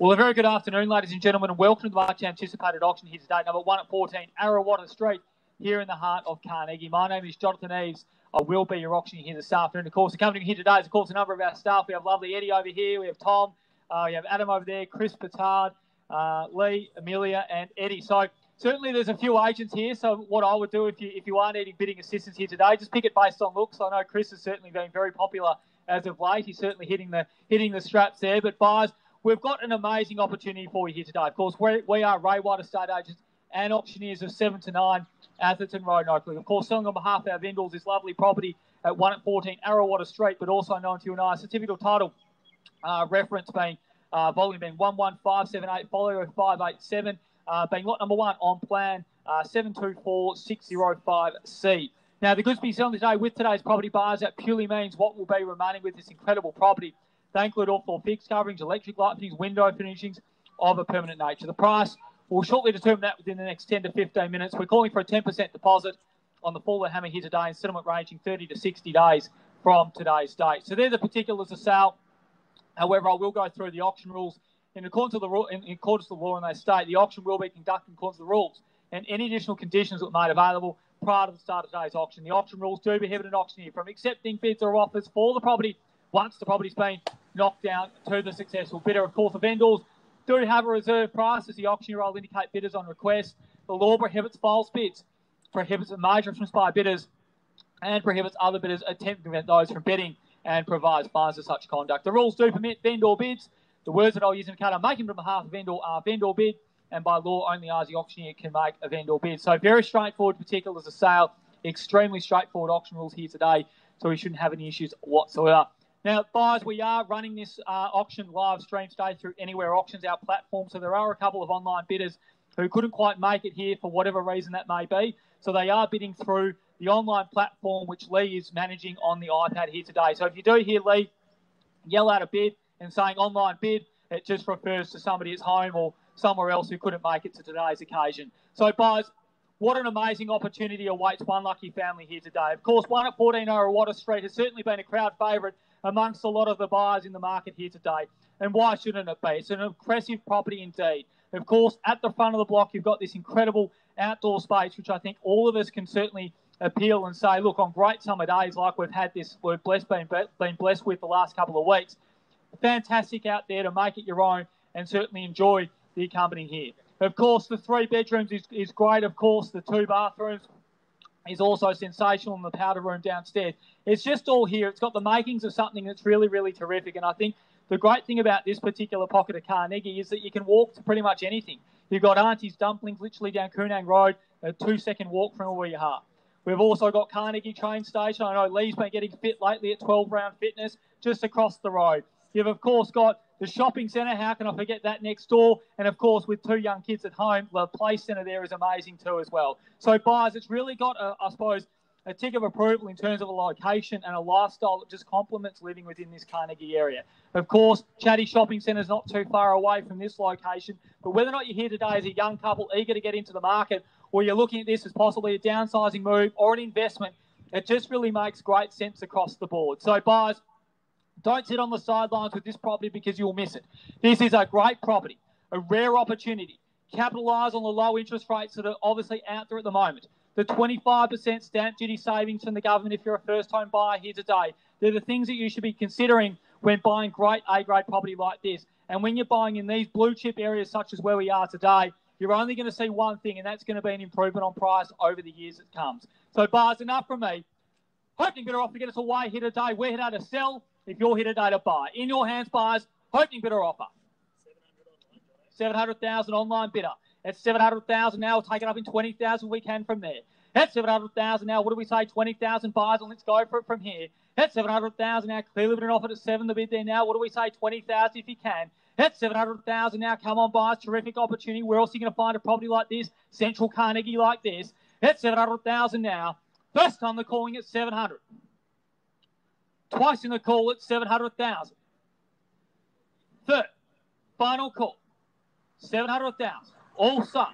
Well, a very good afternoon, ladies and gentlemen, and welcome to the much anticipated auction here today, number one at 14, Arawatta Street, here in the heart of Carnegie. My name is Jonathon Eaves. I will be your auctioneer here this afternoon. Of course, accompanying here today is, of course, a number of our staff. We have lovely Eddie over here, we have Tom, uh, we have Adam over there, Chris Petard, uh, Lee, Amelia, and Eddie. So, certainly there's a few agents here. So, what I would do if you if you are needing bidding assistance here today, just pick it based on looks. I know Chris has certainly been very popular as of late. He's certainly hitting the hitting the straps there. But buyers, we've got an amazing opportunity for you here today. Of course, we, we are Ray White Estate Agents and auctioneers of 7 to 9 Atherton Road in Oakleigh. Of course, selling on behalf of our vendors this lovely property at 1 at 14 Arawatta Street, but also known to you and I, certificate of title uh, reference being uh, volume being 11578, folio 587, uh, being lot number one on plan uh, 724605C. Now, the goods being selling today with today's property buyers, that purely means what will be remaining with this incredible property. They include all four fixed coverings, electric light fittings, window finishings of a permanent nature. The price will shortly determine that within the next 10 to 15 minutes. We're calling for a 10% deposit on the full hammer here today and settlement ranging 30 to 60 days from today's date. So they're the particulars of sale. However, I will go through the auction rules. In accordance to the, in, in accordance to the law in that state, the auction will be conducted in accordance to the rules and any additional conditions that are made available prior to the start of today's auction. The auction rules do prohibit an auctioneer from accepting bids or offers for the property once the property's been knocked down to the successful bidder. Of course, the vendors do have a reserve price as the auctioneer will indicate bidders on request. The law prohibits false bids, prohibits major attempts by bidders, and prohibits other bidders attempting to prevent those from bidding and provides fines for such conduct. The rules do permit vendor bids. The words that I'll use in the card I'm making on behalf of vendor are vendor bid, and by law, only as the auctioneer can make a vendor bid. So very straightforward particularly as a sale, extremely straightforward auction rules here today, so we shouldn't have any issues whatsoever. Now, buyers, we are running this uh, auction live stream today through Anywhere Auctions, our platform. So there are a couple of online bidders who couldn't quite make it here for whatever reason that may be. So they are bidding through the online platform, which Lee is managing on the iPad here today. So if you do hear Lee yell out a bid and saying online bid, it just refers to somebody at home or somewhere else who couldn't make it to today's occasion. So, buyers, what an amazing opportunity awaits one lucky family here today. Of course, one at 14 Arawatta Street has certainly been a crowd favourite amongst a lot of the buyers in the market here today. And why shouldn't it be? It's an impressive property indeed. Of course, at the front of the block, you've got this incredible outdoor space, which I think all of us can certainly appeal and say, look, on great summer days like we've had this, we've blessed, been, been blessed with the last couple of weeks, fantastic out there to make it your own and certainly enjoy the company here. Of course, the three bedrooms is, is great. Of course, the two bathrooms is also sensational in the powder room downstairs. It's just all here. It's got the makings of something that's really, really terrific. And I think the great thing about this particular pocket of Carnegie is that you can walk to pretty much anything. You've got Auntie's Dumplings literally down Koornang Road, a two second walk from where you are. We've also got Carnegie train station. I know Lee's been getting fit lately at 12 Round Fitness just across the road. You've, of course, got the shopping centre. How can I forget that next door? And, of course, with two young kids at home, the play centre there is amazing too as well. So, buyers, it's really got, a, I suppose, a tick of approval in terms of a location and a lifestyle that just complements living within this Carnegie area. Of course, Chaddy Shopping Centre is not too far away from this location, but whether or not you're here today as a young couple eager to get into the market or you're looking at this as possibly a downsizing move or an investment, it just really makes great sense across the board. So, buyers, don't sit on the sidelines with this property because you'll miss it. This is a great property, a rare opportunity. Capitalise on the low interest rates that are obviously out there at the moment. The 25% stamp duty savings from the government if you're a first home buyer here today. They're the things that you should be considering when buying great A grade property like this. And when you're buying in these blue chip areas such as where we are today, you're only going to see one thing, and that's going to be an improvement on price over the years that comes. So, bars, enough from me. Hoping better offer to get us away here today. We're here to sell if you're here today to buy. In your hands, buyers, hoping better offer. 700,000 online bidder. At 700,000 now, we'll take it up in 20,000 we can from there. At 700,000 now, what do we say? 20,000 buyers, and let's go for it from here. At 700,000 now, clearly been offered at 7 the bid there now. What do we say? 20,000 if you can. At 700,000 now, come on, buyers, terrific opportunity. Where else are you going to find a property like this? Central Carnegie like this. At 700,000 now. First time they're calling it 700. Twice in the call at 700,000. Third, final call, 700,000. All sold,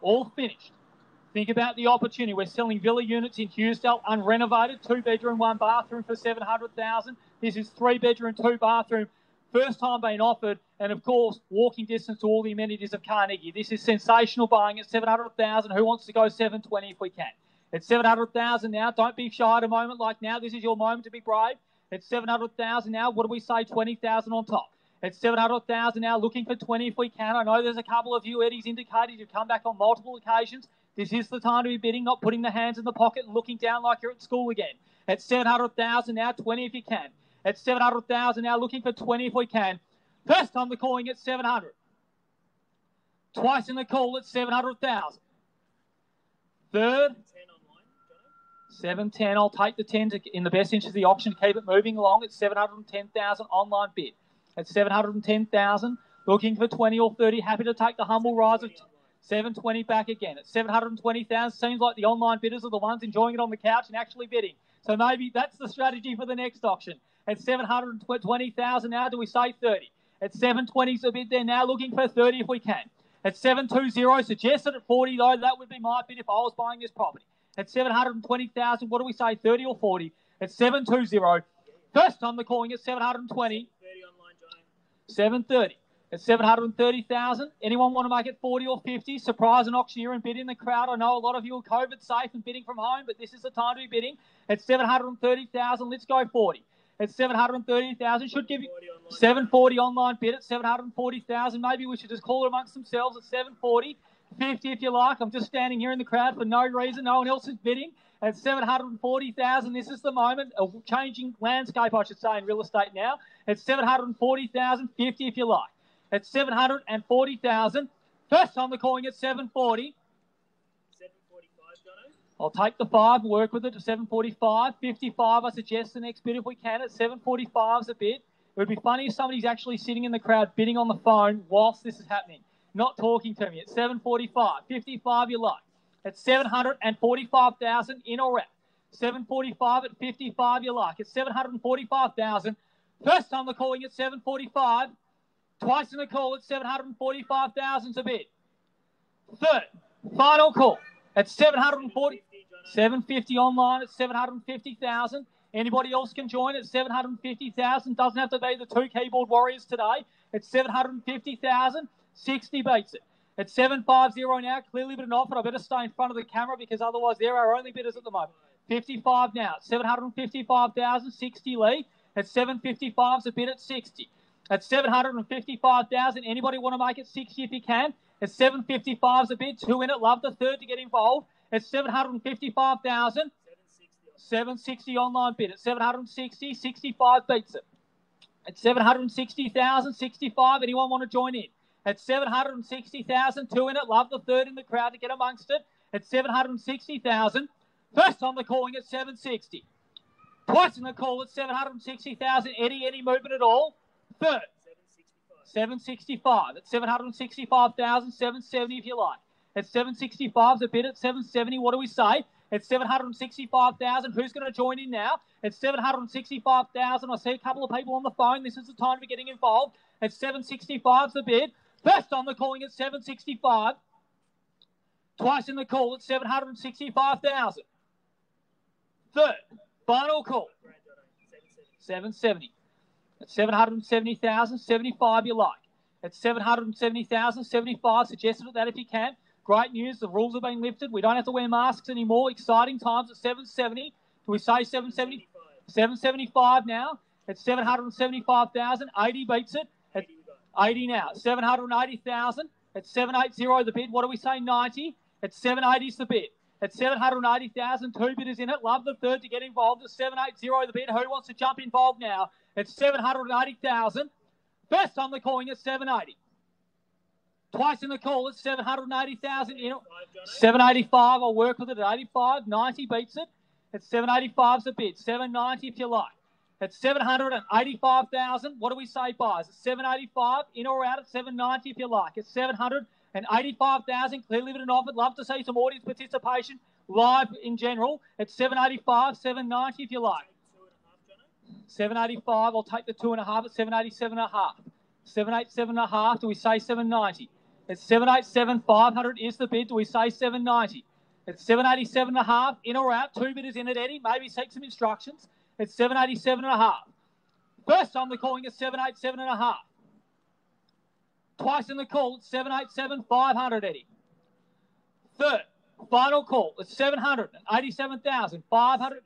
all finished. Think about the opportunity. We're selling villa units in Hughesdale, unrenovated, two bedroom, one bathroom for 700,000. This is three bedroom, two bathroom First time being offered, and of course, walking distance to all the amenities of Carnegie. This is sensational buying at 700,000. Who wants to go 720 if we can? It's 700,000 now. Don't be shy at a moment like now. This is your moment to be brave. It's 700,000 now. What do we say? 20,000 on top. It's 700,000 now. Looking for 20 if we can. I know there's a couple of you, Eddie's indicated you've come back on multiple occasions. This is the time to be bidding, not putting the hands in the pocket and looking down like you're at school again. It's 700,000 now. 20 if you can. It's 700,000 now. Looking for 20 if we can. First time the calling at 700. Twice in the call at 700,000. Third, 710. I'll take the 10 to, in the best interest of the auction to keep it moving along. It's 710,000 online bid. At 710,000. Looking for 20 or 30. Happy to take the humble rise of 720 back again. At 720,000. Seems like the online bidders are the ones enjoying it on the couch and actually bidding. So maybe that's the strategy for the next auction. At 720,000 now, do we say 30? At 720's a bid there now, looking for 30 if we can. At 720, suggested at 40 though, that would be my bid if I was buying this property at 720,000. What do we say, 30 or 40? At 720. First time they're calling it 720. 730. At 730,000. Anyone want to make it 40 or 50? Surprise an auctioneer and bid in the crowd. I know a lot of you are COVID safe and bidding from home, but this is the time to be bidding. At 730,000, let's go 40. At 730,000, should give you 740 online bid at 740,000. Maybe we should just call it amongst themselves at 740. 50 if you like. I'm just standing here in the crowd for no reason. No one else is bidding. At 740,000, this is the moment. A changing landscape, I should say, in real estate now. At 740,000, 50 if you like. At 740,000, first time they're calling it 740. 745, Jono. I'll take the five, work with it to 745. 55, I suggest the next bid if we can. At 745 is a bid. It would be funny if somebody's actually sitting in the crowd bidding on the phone whilst this is happening not talking to me at 745. 55 you like. At 745,000 in or out. 745 at 55 you like. At 745,000. First time they're calling at 745. Twice in the call at 745,000 a bid. Third, final call at 740. 750 online at 750,000. Anybody else can join at 750,000. Doesn't have to be the two keyboard warriors today. It's 750,000. 60 beats it. At 7.50 now, clearly been an offer. I better stay in front of the camera because otherwise they're our only bidders at the moment. 55 now, 755,000, 60 Lee. At 755 is a bid at 60. At 755,000, anybody want to make it 60 if you can? At 755 is a bid, two in it. Love the third to get involved. At 755,000, 760 online bid. At 760, 65 beats it. At 760,000, 65, anyone want to join in? At 760,000, two in it. Love the third in the crowd to get amongst it. At 760,000. First time they're calling at 760. Twice in the call at 760,000. Eddie, any movement at all? Third. 765. At 765,000, 770 if you like. At 765 is a bid at 770. What do we say? At 765,000. Who's going to join in now? At 765,000. I see a couple of people on the phone. This is the time be getting involved. At 765 is the bid. First on the calling at 765. Twice in the call at 765,000. Third, final call. 770. At 770,000, 75 you like. At 770,000, 75, suggested that if you can. Great news, the rules have been lifted. We don't have to wear masks anymore. Exciting times at 770. Do we say 770? 775 now. At 775,000, 80 beats it. 80 now. 780,000. At 780 the bid. What do we say? 90. At 780 the bid. At 780,000, two bidders in it. Love the third to get involved. At 780 the bid. Who wants to jump involved now? At 780,000. First time they're calling at 780. Twice in the call at 780,000. 785, I'll work with it at 85. 90 beats it. At 785 is the bid. 790 if you like. At 785,000, what do we say buys? At 785, in or out at 790 if you like. At 785,000, clearly been offered. Love to see some audience participation live in general. At 785, 790 if you like. 785, I'll take the two and a half at 787 and a half. 787 and a half, do we say 790? At 787, 500 is the bid. Do we say 790? At 787 and a half, in or out, two bidders in it, Eddie. Maybe seek some instructions. It's 787 and a half. First time they're calling it 787 and a half. Twice in the call, it's 787, 500, Eddie. Third, final call, it's 787,500.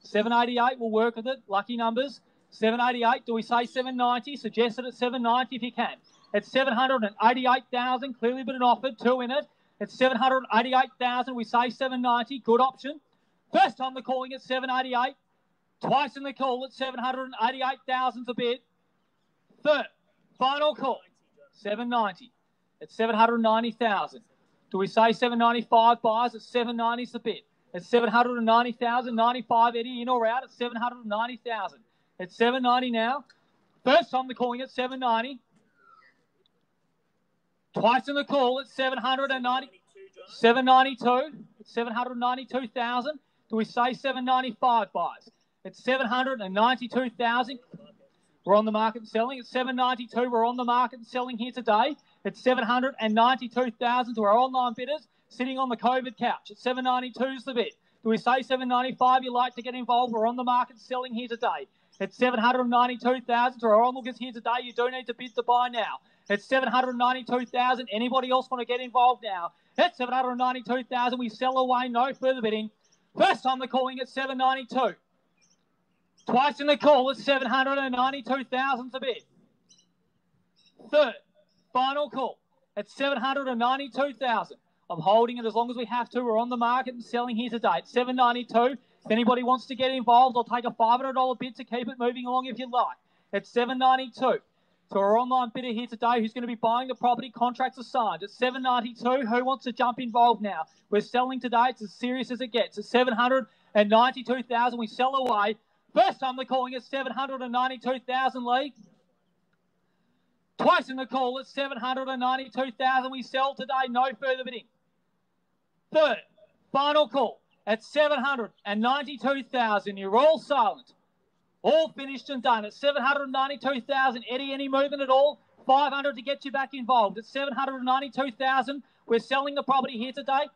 788 will work with it. Lucky numbers. 788. Do we say 790? Suggest it at 790 if you can. It's 788,000. Clearly been offered. Two in it. It's 788,000. We say 790. Good option. First time they're calling it 788. Twice in the call at 788,000 a bid. Third, final call, 790. It's 790,000. Do we say 795 buys at 790 is the bid? It's 790,000, 95 Eddie in or out at 790,000. It's 790 now. First time they're calling it 790. Twice in the call at 790. 792 792,000. Do we say 795 buys? It's 792,000. We're on the market selling. It's 792. We're on the market selling here today. It's 792,000 to our online bidders sitting on the COVID couch. It's 792 is the bid. Do we say 795? You like to get involved? We're on the market selling here today. It's 792,000 to our onlookers here today. You do need to bid to buy now. It's 792,000. Anybody else want to get involved now? It's 792,000. We sell away. No further bidding. First time they're calling it 792. Twice in the call, it's 792,000 a bid. Third, final call, it's 792,000. I'm holding it as long as we have to. We're on the market and selling here today. It's 792. If anybody wants to get involved, I'll take a $500 bid to keep it moving along if you like. It's 792. So our online bidder here today who's going to be buying the property, contracts are signed. It's 792. Who wants to jump involved now? We're selling today. It's as serious as it gets. At 792,000. We sell away. First time they're calling it 792,000 Lee. Twice in the call, it's 792,000. We sell today, no further bidding. Third, final call at 792,000. You're all silent. All finished and done. At 792,000. Eddie, any movement at all? 500 to get you back involved. At 792,000. We're selling the property here today.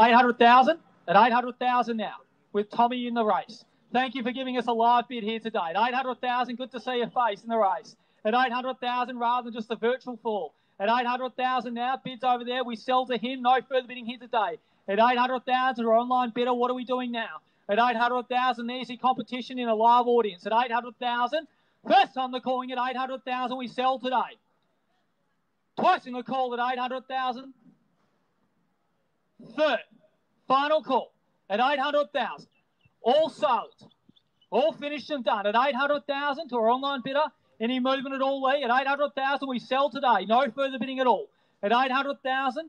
800,000. At 800,000 now with Tommy in the race. Thank you for giving us a live bid here today. At 800,000, good to see your face in the race. At 800,000 rather than just the virtual fall. At 800,000 now, bids over there. We sell to him. No further bidding here today. At 800,000, our online bidder. What are we doing now? At 800,000, easy competition in a live audience. At 800,000, first time they're calling at 800,000. We sell today. Twice in the call at 800,000. Third, final call at 800,000. All sold. All finished and done at 800,000 to our online bidder. Any movement at all, Lee? At 800,000, we sell today. No further bidding at all. At 800,000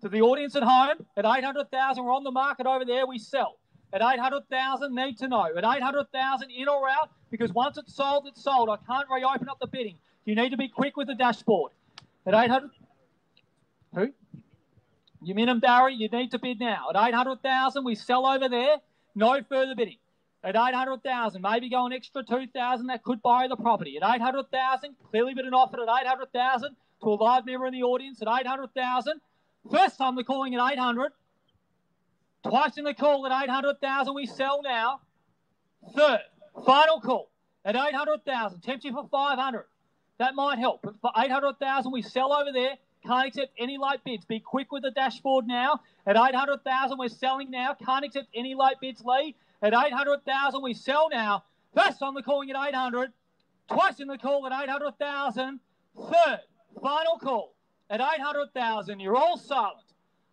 to the audience at home. At 800,000, we're on the market over there. We sell. At 800,000, need to know. At 800,000, in or out? Because once it's sold, it's sold. I can't reopen up the bidding. You need to be quick with the dashboard. At 800, who? You Barry, you need to bid now. At 800,000, we sell over there. No further bidding. At 800,000, maybe go an extra 2,000 that could buy the property. At 800,000, clearly been an offer at 800,000 to a live member in the audience at 800,000. First time they're calling at 800. Twice in the call at 800,000, we sell now. Third, final call at 800,000. Tempt you for 500. That might help. But for 800,000, we sell over there. Can't accept any late bids. Be quick with the dashboard now. At 800,000, we're selling now. Can't accept any late bids, Lee. At 800,000, we sell now. First time they're calling at 800. Twice in the call at 800,000. Third, final call at 800,000. You're all silent.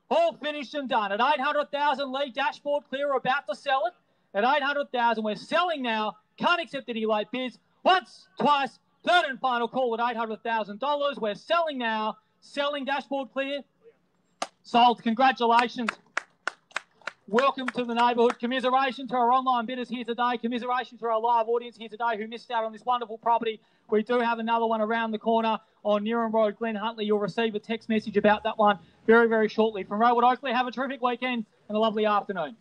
All finished and done. At 800,000, Lee, dashboard clear. We're about to sell it. At 800,000, we're selling now. Can't accept any late bids. Once, twice, third and final call at $800,000. We're selling now. Selling dashboard clear. Sold. Congratulations. Welcome to the neighbourhood. Commiseration to our online bidders here today. Commiseration to our live audience here today who missed out on this wonderful property. We do have another one around the corner on Neerim Road, Glen Huntly. You'll receive a text message about that one very, very shortly. From Ray White Oakleigh, have a terrific weekend and a lovely afternoon.